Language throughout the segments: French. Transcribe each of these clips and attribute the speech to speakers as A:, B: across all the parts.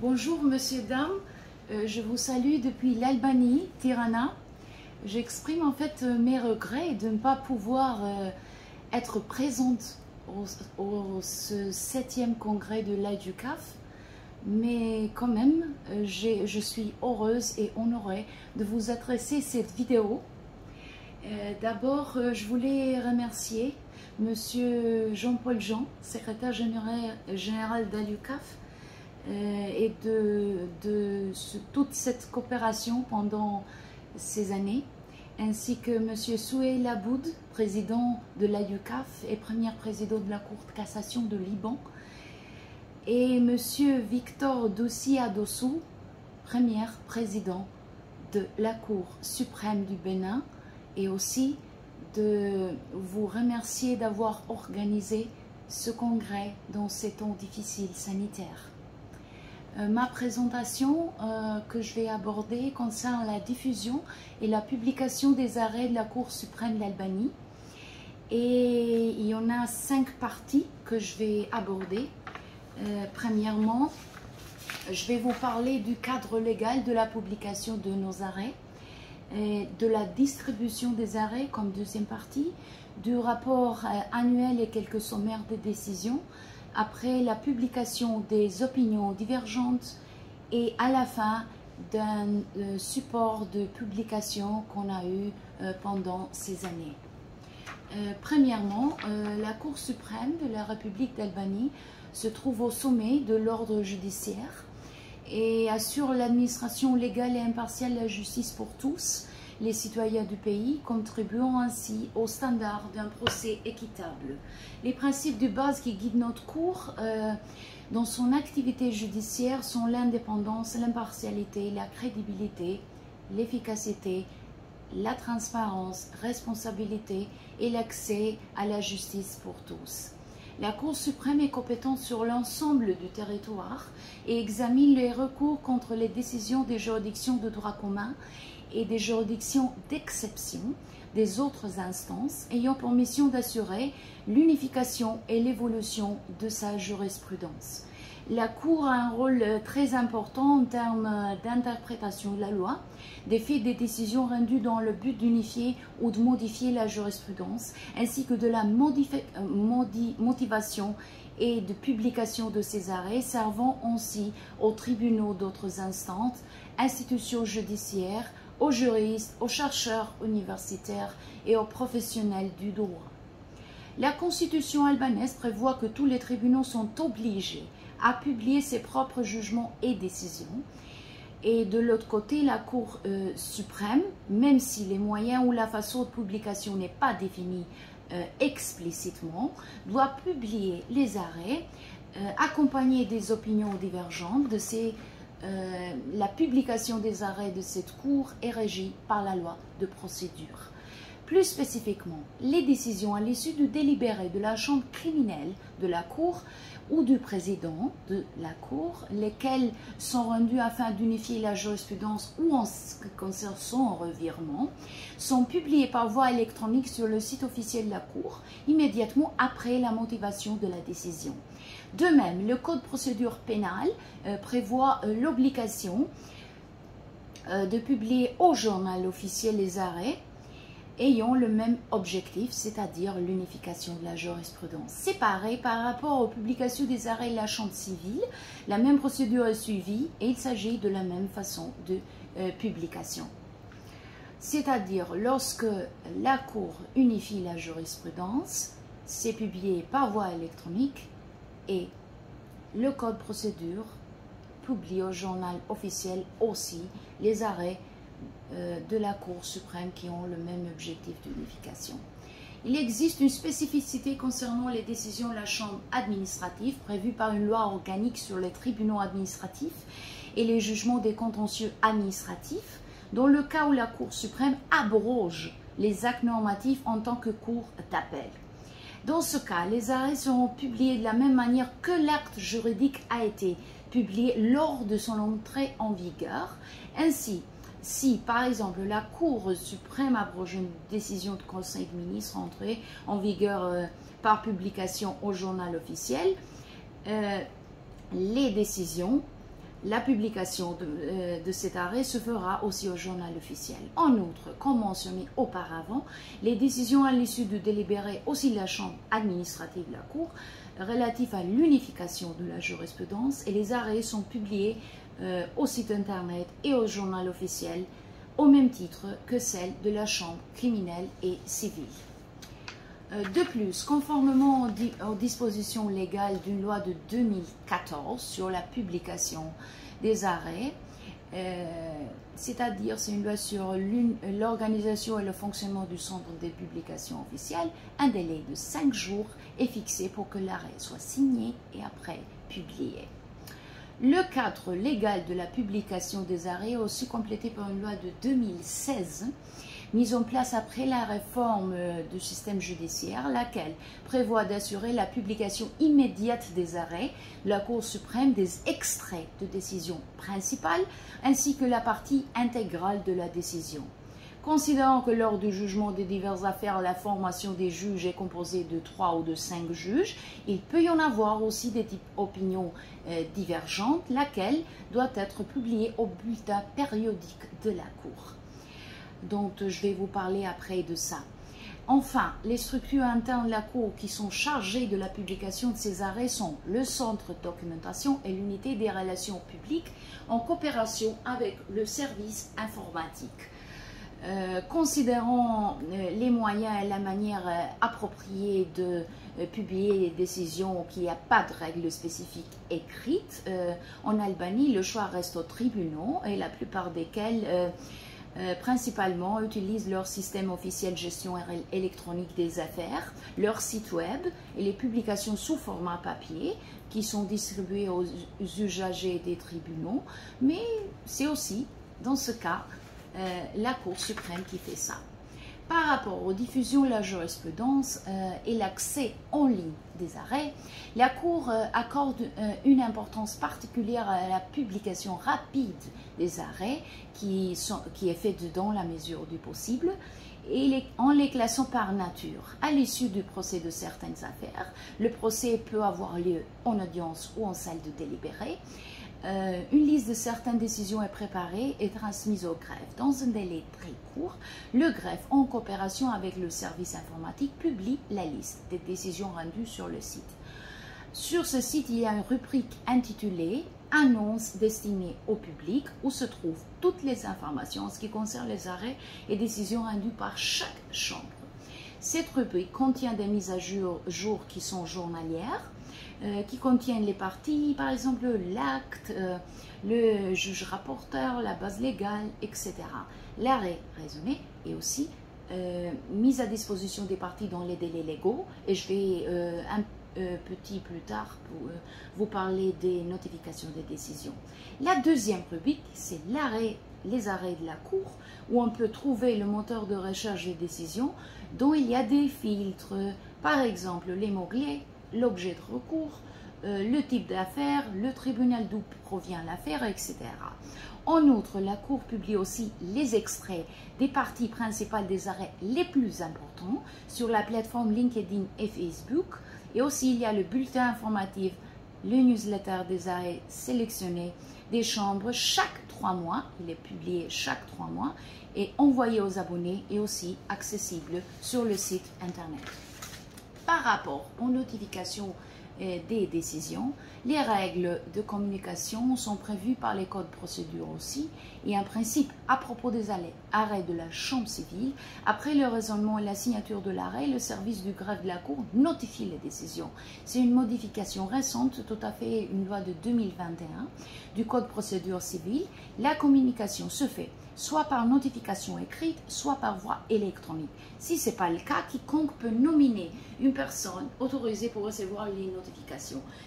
A: Bonjour monsieur, dame, Euh, je vous salue depuis l'Albanie, Tirana. J'exprime en fait euh, mes regrets de ne pas pouvoir euh, être présente au, au septième congrès de l'AIDUCAF, mais quand même, je suis heureuse et honorée de vous adresser cette vidéo. D'abord, je voulais remercier Monsieur Jean-Paul Jean, secrétaire général, général et de, toute cette coopération pendant ces années, ainsi que M. Souhey Laboud, président de l'AUCAF et premier président de la Cour de cassation de Liban, et M. Victor Dossi Adossou, premier président de la Cour suprême du Bénin, et aussi de vous remercier d'avoir organisé ce congrès dans ces temps difficiles sanitaires. Euh, ma présentation euh, que je vais aborder concerne la diffusion et la publication des arrêts de la Cour suprême d'Albanie. Et il y en a cinq parties que je vais aborder. Euh, premièrement, je vais vous parler du cadre légal de la publication de nos arrêts, de la distribution des arrêts comme deuxième partie, du rapport annuel et quelques sommaires de décisions, après la publication des opinions divergentes et à la fin d'un euh, support de publication qu'on a eu euh, pendant ces années. Euh, premièrement, la Cour suprême de la République d'Albanie se trouve au sommet de l'ordre judiciaire et assure l'administration légale et impartiale de la justice pour tous les citoyens du pays, contribuant ainsi au standard d'un procès équitable. Les principes de base qui guident notre Cour euh, dans son activité judiciaire sont l'indépendance, l'impartialité, la crédibilité, l'efficacité, la transparence, responsabilité et l'accès à la justice pour tous. La Cour suprême est compétente sur l'ensemble du territoire et examine les recours contre les décisions des juridictions de droit commun et des juridictions d'exception des autres instances ayant pour mission d'assurer l'unification et l'évolution de sa jurisprudence. La Cour a un rôle très important en termes d'interprétation de la loi, des faits des décisions rendues dans le but d'unifier ou de modifier la jurisprudence, ainsi que de la euh, motivation et de publication de ces arrêts, servant ainsi aux tribunaux d'autres instances, institutions judiciaires, aux juristes, aux chercheurs universitaires et aux professionnels du droit. La constitution albanaise prévoit que tous les tribunaux sont obligés à publier ses propres jugements et décisions. Et de l'autre côté, la Cour euh, suprême, même si les moyens ou la façon de publication n'est pas définie euh, explicitement, doit publier les arrêts euh, accompagnés des opinions divergentes. De ces, la publication des arrêts de cette Cour est régie par la loi de procédure. Plus spécifiquement, les décisions à l'issue du délibéré de la chambre criminelle de la Cour ou du président de la Cour, lesquelles sont rendues afin d'unifier la jurisprudence ou en ce qui concerne son revirement, sont publiées par voie électronique sur le site officiel de la Cour immédiatement après la motivation de la décision. De même, le Code de procédure pénale euh, prévoit euh, l'obligation euh, de publier au journal officiel les arrêts ayant le même objectif, c'est-à-dire l'unification de la jurisprudence. C'est par rapport aux publications des arrêts de la Chambre civile, la même procédure est suivie et il s'agit de la même façon de euh, publication. C'est-à-dire lorsque la Cour unifie la jurisprudence, c'est publié par voie électronique et le code procédure publie au journal officiel aussi les arrêts euh, de la Cour suprême qui ont le même objectif d'unification. Il existe une spécificité concernant les décisions de la Chambre administrative prévues par une loi organique sur les tribunaux administratifs et les jugements des contentieux administratifs, dans le cas où la Cour suprême abroge les actes normatifs en tant que cour d'appel. Dans ce cas, les arrêts seront publiés de la même manière que l'acte juridique a été publié lors de son entrée en vigueur. Ainsi, si par exemple la Cour suprême abroge une décision de Conseil de ministre entrée en vigueur euh, par publication au journal officiel, euh, les décisions La publication de, de, cet arrêt se fera aussi au journal officiel. En outre, comme mentionné auparavant, les décisions à l'issue du délibéré aussi de la Chambre administrative de la Cour relatifs à l'unification de la jurisprudence et les arrêts sont publiés euh, au site internet et au journal officiel au même titre que celles de la Chambre criminelle et civile. Euh, de plus, conformément aux dispositions légales d'une loi de 2014 sur la publication des arrêts, euh, c'est-à-dire c'est une loi sur l'organisation et le fonctionnement du centre des publications officielles, un délai de 5 jours est fixé pour que l'arrêt soit signé et après publié. Le cadre légal de la publication des arrêts est aussi complété par une loi de 2016 mise en place après la réforme du système judiciaire, laquelle prévoit d'assurer la publication immédiate des arrêts, la Cour suprême des extraits de décision principale, ainsi que la partie intégrale de la décision. Considérant que lors du jugement des diverses affaires, la formation des juges est composée de trois ou de cinq juges, il peut y en avoir aussi des types opinions euh, divergentes, laquelle doit être publiée au bulletin périodique de la Cour. Donc, je vais vous parler après de ça. Enfin, les structures internes de la Cour qui sont chargées de la publication de ces arrêts sont le Centre de documentation et l'unité des relations publiques en coopération avec le service informatique. Euh, considérant euh, les moyens et la manière euh, appropriée de publier les décisions, qu'il n'y a pas de règles spécifiques écrites, en Albanie, le choix reste aux tribunaux et la plupart desquels principalement utilisent leur système officiel de gestion électronique des affaires, leur site web et les publications sous format papier qui sont distribuées aux usagers des tribunaux, mais c'est aussi, dans ce cas, euh, la Cour suprême qui fait ça. Par rapport aux diffusions la jurisprudence euh, et l'accès en ligne des arrêts, la Cour euh, accorde une importance particulière à la publication rapide des arrêts qui est faite dans la mesure du possible et en les classant par nature. À l'issue du procès de certaines affaires, le procès peut avoir lieu en audience ou en salle de délibéré euh, une liste de certaines décisions est préparée et transmise au greffe. Dans un délai très court, le greffe, en coopération avec le service informatique, publie la liste des décisions rendues sur le site. Sur ce site, il y a une rubrique intitulée Annonces destinées au public où se trouvent toutes les informations en ce qui concerne les arrêts et décisions rendues par chaque chambre. Cette rubrique contient des mises à jour, jour qui sont journalières, euh, qui contiennent les parties, par exemple l'acte, euh, le juge rapporteur, la base légale, etc. L'arrêt raisonné est aussi euh, mise à disposition des parties dans les délais légaux et je vais un petit plus tard vous parler des notifications des décisions. La deuxième rubrique, c'est l'arrêt, les arrêts de la Cour, où on peut trouver le moteur de recherche des décisions, dont il y a des filtres, par exemple les mots-clés, l'objet de recours, euh, le type d'affaire, le tribunal d'où provient l'affaire, etc. En outre, la Cour publie aussi les extraits des parties principales des arrêts les plus importants sur la plateforme LinkedIn et Facebook. Et aussi, il y a le bulletin informatif, le newsletter des arrêts sélectionnés des chambres chaque trois mois. Il est publié chaque trois mois et envoyé aux abonnés et aussi accessible sur le site internet par rapport aux notifications des décisions, les règles de communication sont prévues par les codes procédures aussi et un principe à propos des arrêts de la chambre civile. Après le raisonnement et la signature de l'arrêt, le service du greffe de la Cour notifie les décisions. C'est une modification récente, tout à fait une loi de 2021 du code procédure civile. La communication se fait soit par notification écrite, soit par voie électronique. Si ce n'est pas le cas, quiconque peut nominer une personne autorisée pour recevoir les notifications.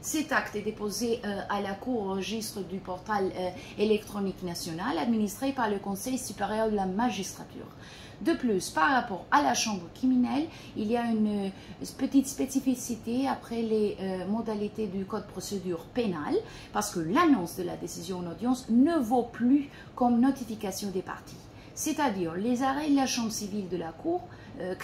A: Cet acte est déposé euh, à la Cour au registre du portail euh, électronique national administré par le Conseil supérieur de la magistrature. De plus, par rapport à la chambre criminelle, il y a une euh, petite spécificité après les modalités du code procédure pénale, parce que l'annonce de la décision en audience ne vaut plus comme notification des parties. C'est-à-dire, les arrêts de la chambre civile de la Cour euh,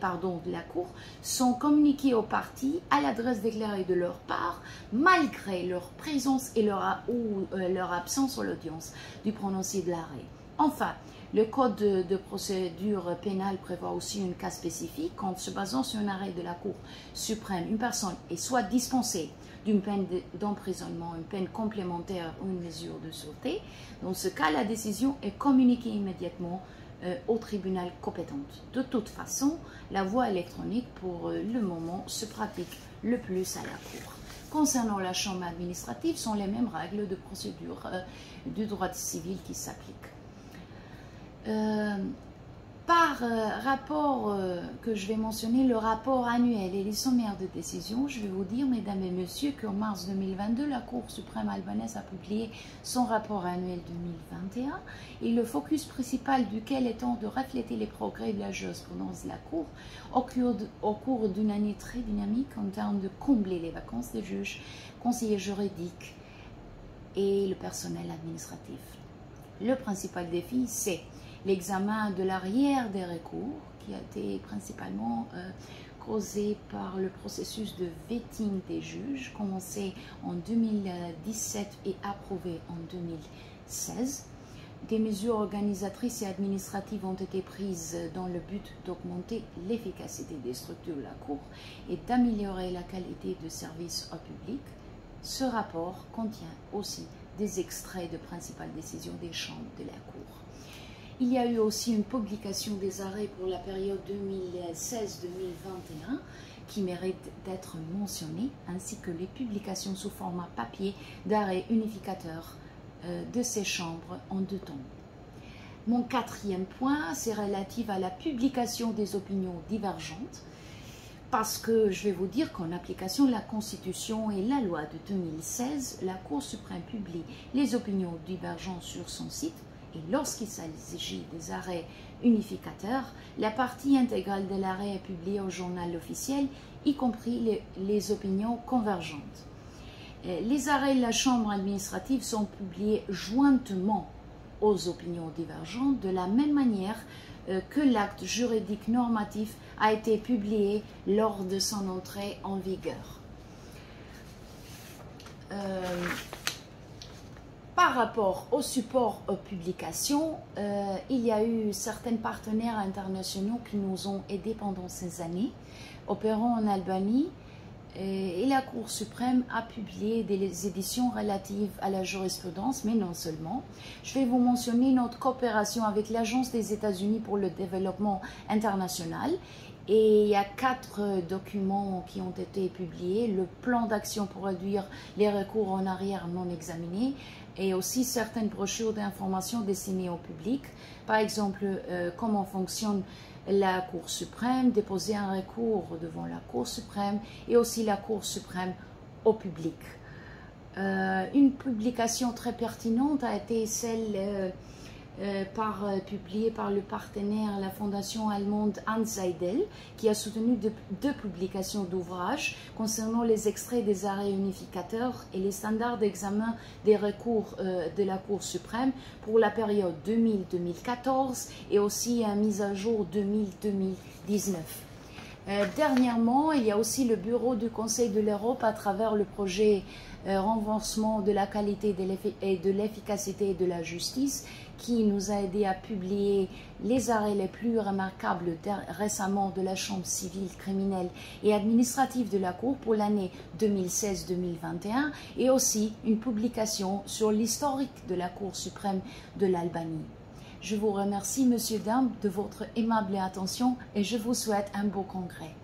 A: pardon, de la Cour sont communiqués aux parties à l'adresse déclarée de leur part, malgré leur présence et leur, ou euh, leur absence à l'audience du prononcé de l'arrêt. Enfin, le code de, procédure pénale prévoit aussi un cas spécifique quand, se basant sur un arrêt de la Cour suprême, une personne est soit dispensée d'une peine d'emprisonnement, une peine complémentaire ou une mesure de sûreté. Dans ce cas, la décision est communiquée immédiatement euh, au tribunal compétent. De toute façon, la voie électronique pour euh, le moment se pratique le plus à la Cour. Concernant la chambre administrative, sont les mêmes règles de procédure euh, du droit civil qui s'appliquent. Par euh, rapport euh, que je vais mentionner, le rapport annuel et les sommaires de décision, je vais vous dire, mesdames et messieurs, qu'en mars 2022, la Cour suprême albanaise a publié son rapport annuel 2021 et le focus principal duquel étant de refléter les progrès de la jurisprudence de la Cour au cours d'une année très dynamique en termes de combler les vacances des juges, conseillers juridiques et le personnel administratif. Le principal défi, c'est l'examen de l'arrière des recours, qui a été principalement euh, causé par le processus de vetting des juges, commencé en 2017 et approuvé en 2016. Des mesures organisatrices et administratives ont été prises dans le but d'augmenter l'efficacité des structures de la Cour et d'améliorer la qualité de service au public. Ce rapport contient aussi des extraits de principales décisions des chambres de la Cour. Il y a eu aussi une publication des arrêts pour la période 2016-2021 qui mérite d'être mentionnée, ainsi que les publications sous format papier d'arrêts unificateurs euh, de ces chambres en deux temps. Mon quatrième point, c'est relatif à la publication des opinions divergentes, parce que je vais vous dire qu'en application de la Constitution et la loi de 2016, la Cour suprême publie les opinions divergentes sur son site et lorsqu'il s'agit des arrêts unificateurs, la partie intégrale de l'arrêt est publiée au journal officiel, y compris les, opinions convergentes. Euh, les arrêts de la Chambre administrative sont publiés jointement aux opinions divergentes de la même manière euh, que l'acte juridique normatif a été publié lors de son entrée en vigueur. Euh, par rapport au support aux publications, euh, il y a eu certains partenaires internationaux qui nous ont aidés pendant ces années, opérant en Albanie, et, la Cour suprême a publié des éditions relatives à la jurisprudence, mais non seulement. Je vais vous mentionner notre coopération avec l'Agence des États-Unis pour le développement international et il y a quatre documents qui ont été publiés. Le plan d'action pour réduire les recours en arrière non examinés, et aussi certaines brochures d'information destinées au public. Par exemple, euh, comment fonctionne la Cour suprême, déposer un recours devant la Cour suprême et aussi la Cour suprême au public. Euh, une publication très pertinente a été celle euh, par, euh, publié par le partenaire, la fondation allemande Hans Seidel, qui a soutenu deux publications d'ouvrages concernant les extraits des arrêts unificateurs et les standards d'examen des recours euh, de la Cour suprême pour la période 2000-2014 et aussi une mise à jour 2000-2019. dernièrement, il y a aussi le Bureau du Conseil de l'Europe à travers le projet renforcement de la qualité et de l'efficacité de la justice qui nous a aidé à publier les arrêts les plus remarquables récemment de la Chambre civile, criminelle et administrative de la Cour pour l'année 2016-2021 et aussi une publication sur l'historique de la Cour suprême de l'Albanie. Je vous remercie, Monsieur Dame, de votre aimable attention et je vous souhaite un beau congrès.